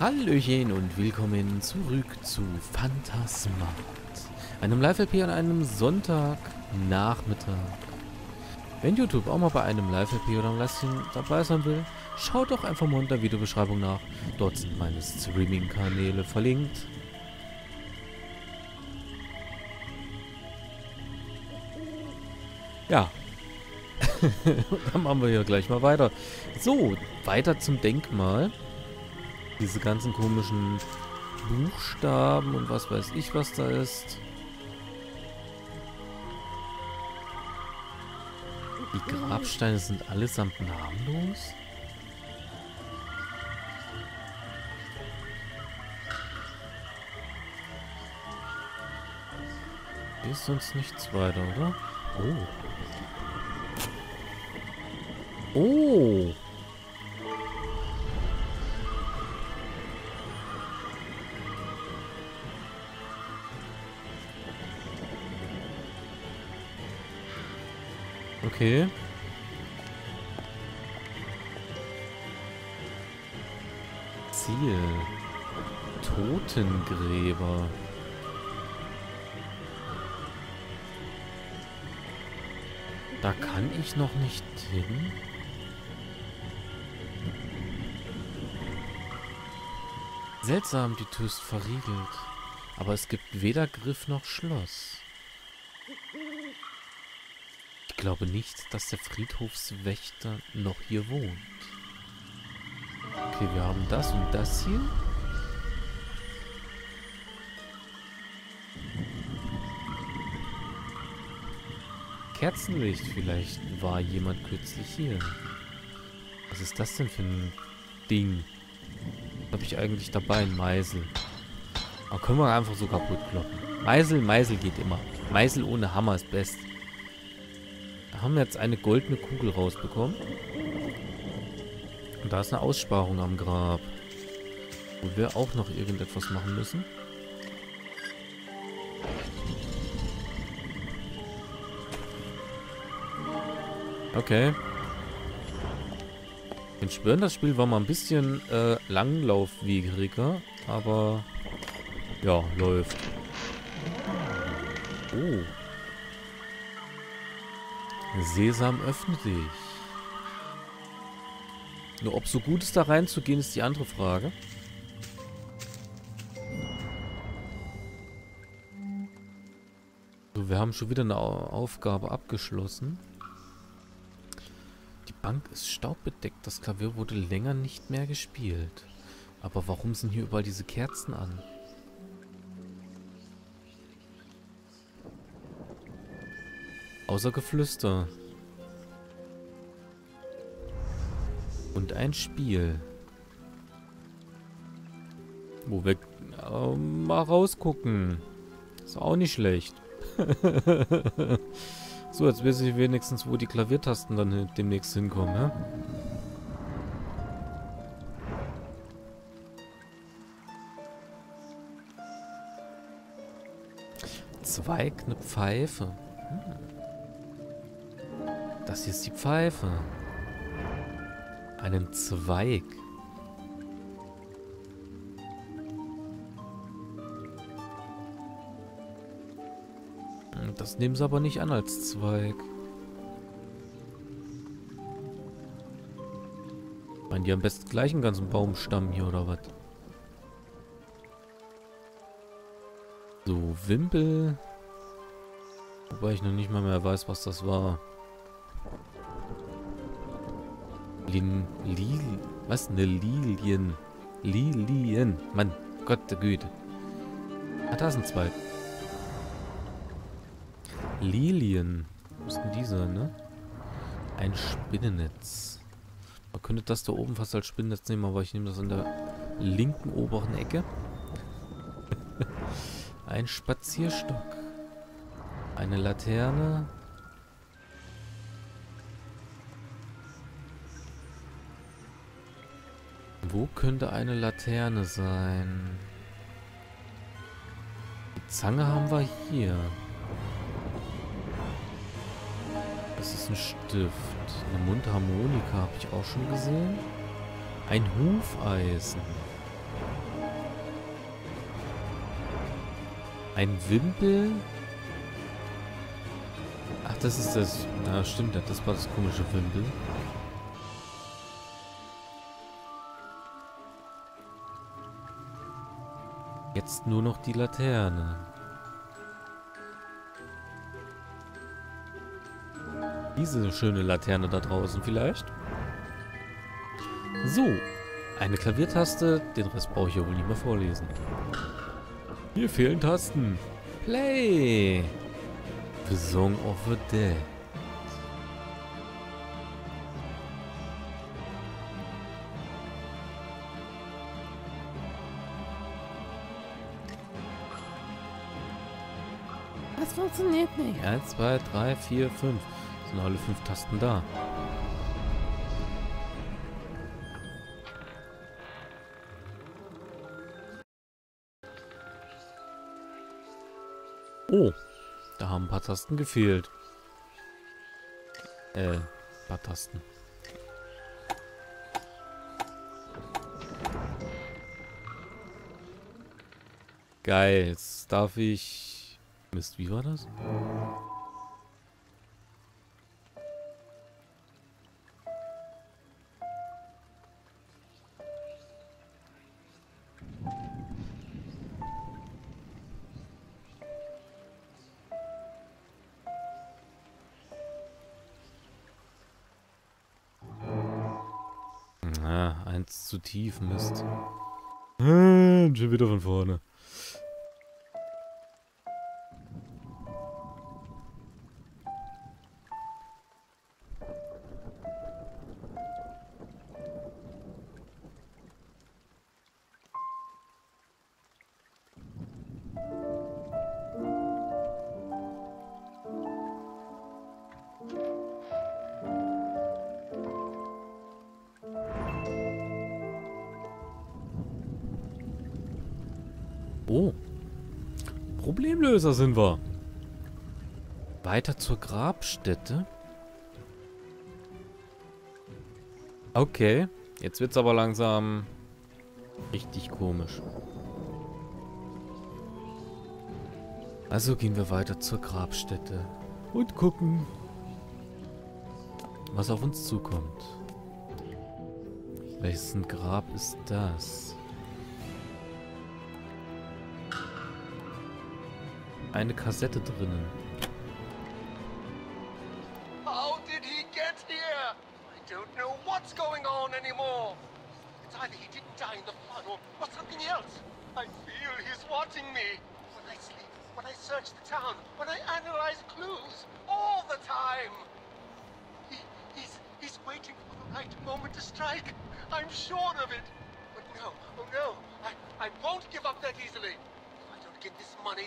Hallöchen und willkommen zurück zu Phantasmat. Einem Live-LP an einem Sonntagnachmittag. Wenn YouTube auch mal bei einem Live-LP oder einem Livestream dabei sein will, schaut doch einfach mal unter der Videobeschreibung nach. Dort sind meine Streaming-Kanäle verlinkt. Ja. Dann machen wir hier gleich mal weiter. So, weiter zum Denkmal. Diese ganzen komischen Buchstaben und was weiß ich, was da ist. Die Grabsteine sind allesamt namenlos? Hier ist sonst nichts weiter, oder? Oh. Oh. Okay. Ziel. Totengräber. Da kann ich noch nicht hin. Seltsam, die Tür ist verriegelt. Aber es gibt weder Griff noch Schloss. Ich glaube nicht, dass der Friedhofswächter noch hier wohnt. Okay, wir haben das und das hier. Kerzenlicht. Vielleicht war jemand kürzlich hier. Was ist das denn für ein Ding? Habe ich eigentlich dabei? Ein Meisel. Aber können wir einfach so kaputt kloppen. Meisel, Meisel geht immer. Meisel ohne Hammer ist best. Haben wir jetzt eine goldene Kugel rausbekommen. Und da ist eine Aussparung am Grab. Wo wir auch noch irgendetwas machen müssen. Okay. Den Schwören, das Spiel war mal ein bisschen äh, langlaufwieriger, aber ja, läuft. Oh. Sesam, öffne dich. Nur ob so gut ist, da reinzugehen, ist die andere Frage. So, wir haben schon wieder eine Aufgabe abgeschlossen. Bank ist staubbedeckt. Das Klavier wurde länger nicht mehr gespielt. Aber warum sind hier überall diese Kerzen an? Außer Geflüster. Und ein Spiel. Wo wir äh, mal rausgucken. Ist auch nicht schlecht. So, jetzt weiß ich wenigstens, wo die Klaviertasten dann demnächst hinkommen, ja? Zweig, eine Pfeife. Das hier ist die Pfeife. Einen Zweig. Das nehmen sie aber nicht an als Zweig. Ich meine, die haben best gleich einen ganzen Baumstamm hier, oder was? So, Wimpel. Wobei ich noch nicht mal mehr weiß, was das war. Lin, Lil, was? Eine Lilien. Lilien. Mann, Gott der Güte. Ah, da ist ein Zweig. Lilien. Was denn dieser, ne? Ein Spinnennetz. Man könnte das da oben fast als Spinnennetz nehmen, aber ich nehme das in der linken oberen Ecke. Ein Spazierstock. Eine Laterne. Wo könnte eine Laterne sein? Die Zange haben wir hier. Das ist ein Stift. Eine Mundharmonika habe ich auch schon gesehen. Ein Hufeisen. Ein Wimpel. Ach, das ist das... Na, stimmt, das war das komische Wimpel. Jetzt nur noch die Laterne. Diese schöne Laterne da draußen vielleicht. So, eine Klaviertaste, den Rest brauche ich ja wohl nicht mehr vorlesen. Hier fehlen Tasten. Play. The Song of the Dead. Das funktioniert nicht. 1, 2, 3, 4, 5. Sind alle fünf Tasten da. Oh, da haben ein paar Tasten gefehlt. Äh, ein paar Tasten. Geil, jetzt darf ich... Mist, wie war das? eins zu tief, Mist. Hm, schon wieder von vorne. Oh. Problemlöser sind wir. Weiter zur Grabstätte. Okay. Jetzt wird's aber langsam richtig komisch. Also gehen wir weiter zur Grabstätte. Und gucken, was auf uns zukommt. Welches Grab ist das? Eine Kassette drinnen.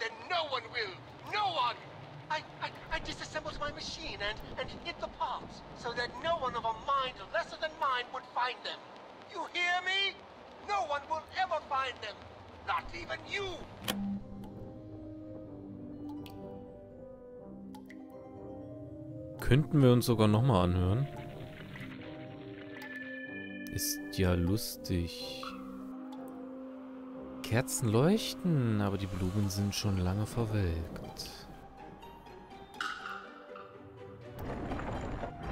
Then no one will. No one! I, I, I disassembled my machine and, and hid the parts so that no one of a mind lesser than mine would find them. You hear me? No one will ever find them. Not even you! Könnten wir uns sogar nochmal anhören. Ist ja lustig. Kerzen leuchten, aber die Blumen sind schon lange verwelkt.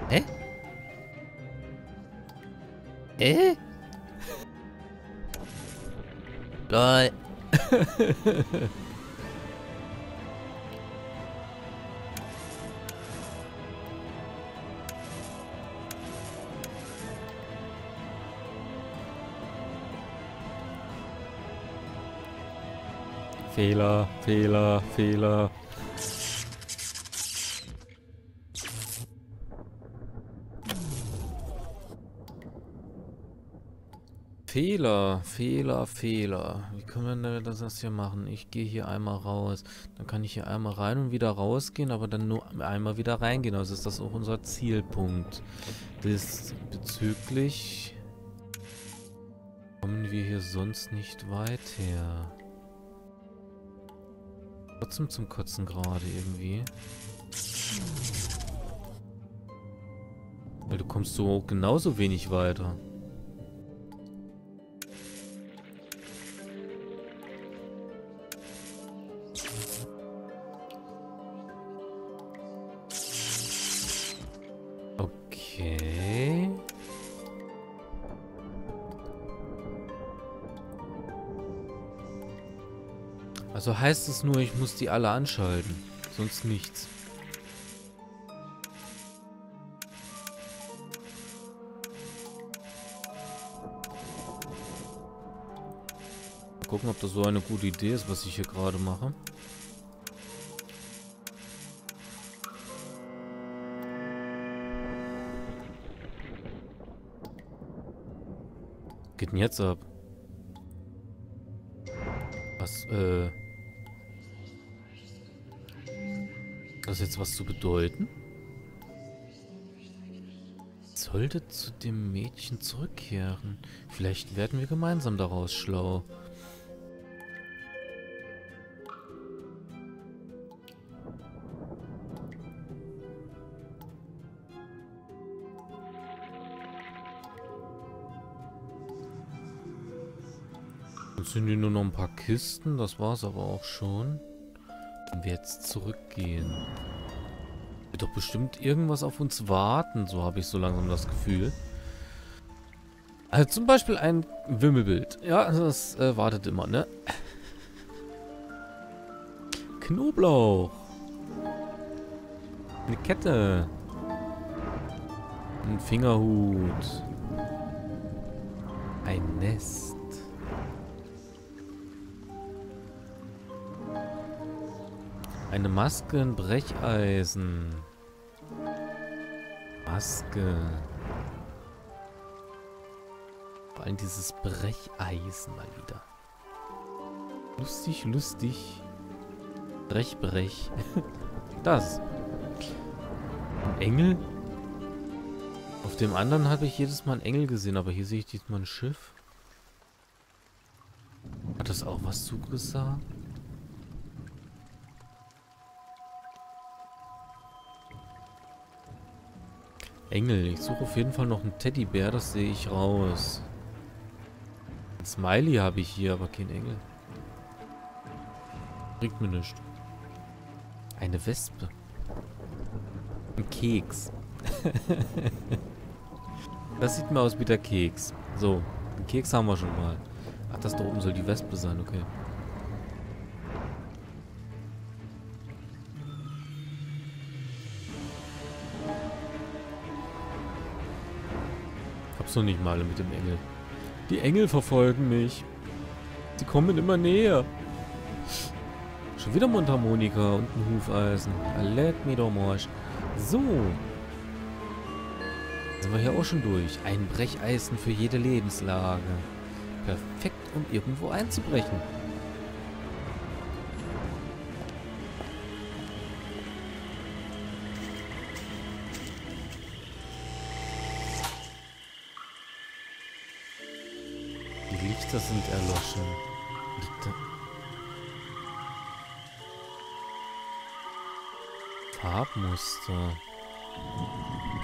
Hä? Äh? Lol. Fehler, Fehler, Fehler. Fehler, Fehler, Fehler. Wie können wir das hier machen? Ich gehe hier einmal raus. Dann kann ich hier einmal rein und wieder rausgehen, aber dann nur einmal wieder reingehen. Also ist das auch unser Zielpunkt. Diesbezüglich kommen wir hier sonst nicht weiter. Trotzdem zum Kotzen gerade irgendwie. Weil du kommst so genauso wenig weiter. Heißt es nur, ich muss die alle anschalten. Sonst nichts. Mal gucken, ob das so eine gute Idee ist, was ich hier gerade mache. Geht denn jetzt ab? Was, äh... Das jetzt was zu bedeuten? Sollte zu dem Mädchen zurückkehren. Vielleicht werden wir gemeinsam daraus schlau. Jetzt sind hier nur noch ein paar Kisten. Das war's aber auch schon. Wir jetzt zurückgehen. Wird doch bestimmt irgendwas auf uns warten. So habe ich so langsam das Gefühl. Also zum Beispiel ein Wimmelbild. Ja, das äh, wartet immer, ne? Knoblauch. Eine Kette. Ein Fingerhut. Ein Nest. Eine Maske, ein Brecheisen. Maske. Vor allem dieses Brecheisen mal wieder. Lustig, lustig. Brech, brech. das. Ein Engel? Auf dem anderen habe ich jedes Mal einen Engel gesehen, aber hier sehe ich diesmal ein Schiff. Hat das auch was zugesagt? Engel. Ich suche auf jeden Fall noch einen Teddybär, das sehe ich raus. Ein Smiley habe ich hier, aber kein Engel. Bringt mir nichts. Eine Wespe. Ein Keks. das sieht mir aus wie der Keks. So, einen Keks haben wir schon mal. Ach, das da oben soll die Wespe sein, okay. Hab's noch nicht mal mit dem Engel. Die Engel verfolgen mich. Sie kommen immer näher. Schon wieder Mundharmonika und ein Hufeisen. Leck mir doch Marsch. So. Sind wir hier auch schon durch. Ein Brecheisen für jede Lebenslage. Perfekt, um irgendwo einzubrechen. Lichter sind erloschen. Lichter. Farbmuster.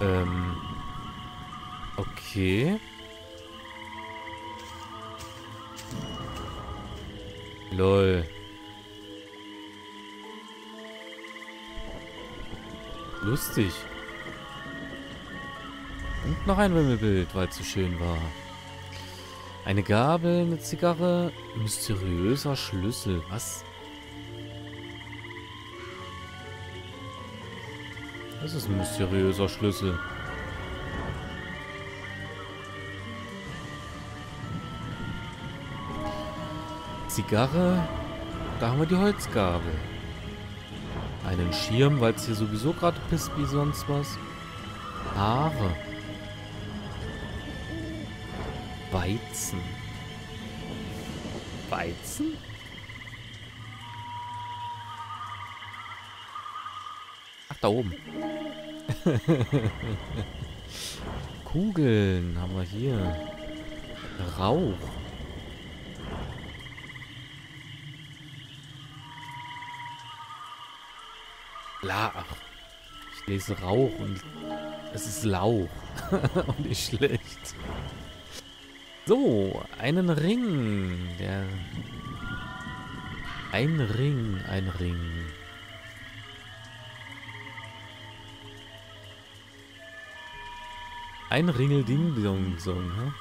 Ähm. Okay. Lol. Lustig. Und noch ein Wimmelbild, weil es so schön war. Eine Gabel, eine Zigarre, mysteriöser Schlüssel. Was? Das ist ein mysteriöser Schlüssel. Zigarre. Da haben wir die Holzgabel. Einen Schirm, weil es hier sowieso gerade pisst wie sonst was. Haare. Weizen. Weizen? Ach, da oben. Kugeln haben wir hier. Rauch. La ich lese Rauch und es ist Lauch. und nicht schlecht. So, einen Ring. Der ein Ring, ein Ring. Ein Ringelding-Dong-Song,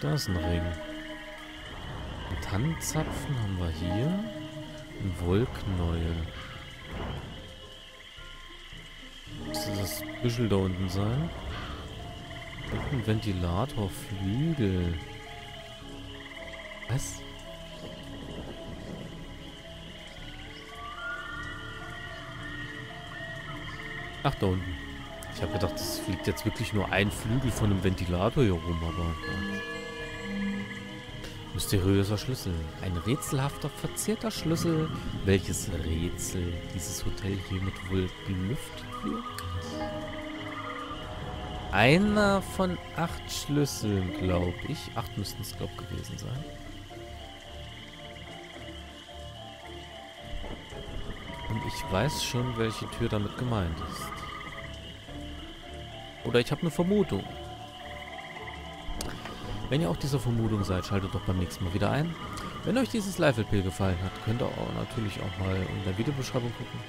Da ist ein Ring. Ein Tannenzapfen haben wir hier. Ein Wollknäuel. Müsste das Büschel da unten sein? Und ein Ventilatorflügel. Was? Ach, da unten. Ich habe gedacht, es fliegt jetzt wirklich nur ein Flügel von einem Ventilator hier rum, aber... Ja. Mysteriöser Schlüssel. Ein rätselhafter, verzierter Schlüssel. Welches Rätsel dieses Hotel hiermit wohl gelüftet wird? Einer von acht Schlüsseln, glaube ich. Acht müssten es, glaube ich, gewesen sein. Und ich weiß schon, welche Tür damit gemeint ist. Oder ich habe eine Vermutung. Wenn ihr auch dieser Vermutung seid, schaltet doch beim nächsten Mal wieder ein. Wenn euch dieses Live-LP gefallen hat, könnt ihr auch natürlich auch mal in der Videobeschreibung gucken.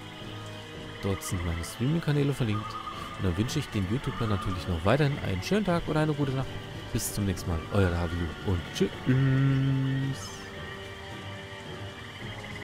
Dort sind meine Streaming-Kanäle verlinkt. Und dann wünsche ich den YouTubern natürlich noch weiterhin einen schönen Tag oder eine gute Nacht. Bis zum nächsten Mal. Euer David und tschüss.